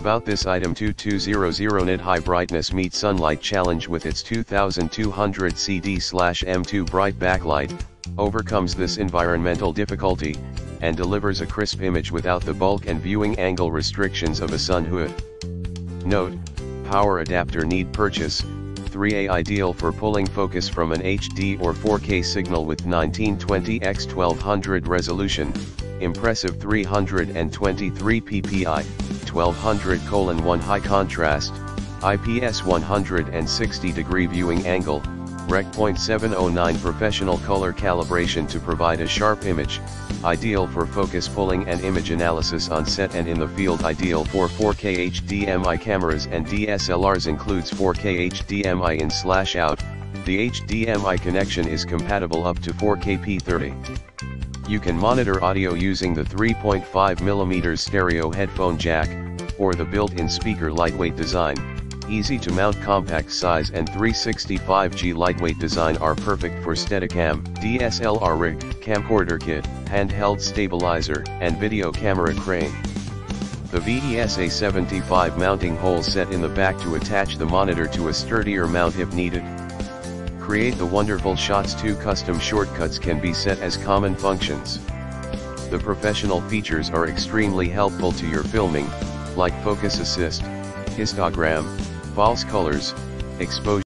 About this item 2200 nit high brightness meet sunlight challenge with its 2200 CD/M2 bright backlight, overcomes this environmental difficulty, and delivers a crisp image without the bulk and viewing angle restrictions of a sun hood. Note, power adapter need purchase, 3A ideal for pulling focus from an HD or 4K signal with 1920x 1200 resolution, impressive 323 ppi, 1200 colon 1 high contrast, IPS 160 degree viewing angle, Rec. .709 professional color calibration to provide a sharp image, ideal for focus pulling and image analysis on set and in the field ideal for 4K HDMI cameras and DSLRs includes 4K HDMI in slash out, the HDMI connection is compatible up to 4K P30. You can monitor audio using the 3.5mm stereo headphone jack, or the built-in speaker lightweight design, easy to mount compact size and 365G lightweight design are perfect for Steadicam, DSLR rig, camcorder kit, handheld stabilizer, and video camera crane. The VESA 75 mounting hole set in the back to attach the monitor to a sturdier mount if needed. Create the wonderful Shots 2 custom shortcuts can be set as common functions. The professional features are extremely helpful to your filming, like focus assist, histogram, false colors, exposure.